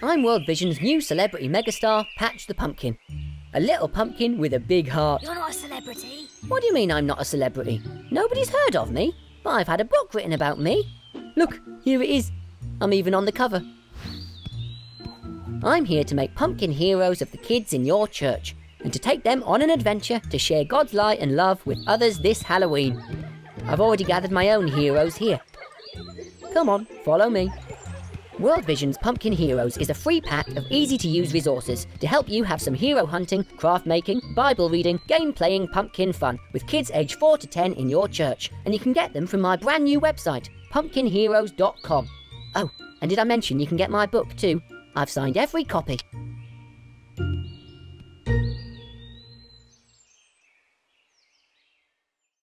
I'm World Vision's new celebrity megastar, Patch the Pumpkin. A little pumpkin with a big heart. You're not a celebrity. What do you mean I'm not a celebrity? Nobody's heard of me, but I've had a book written about me. Look, here it is. I'm even on the cover. I'm here to make pumpkin heroes of the kids in your church and to take them on an adventure to share God's light and love with others this Halloween. I've already gathered my own heroes here. Come on, follow me. World Vision's Pumpkin Heroes is a free pack of easy to use resources to help you have some hero hunting, craft making, Bible reading, game playing pumpkin fun with kids aged 4 to 10 in your church. And you can get them from my brand new website, pumpkinheroes.com. Oh, and did I mention you can get my book too? I've signed every copy.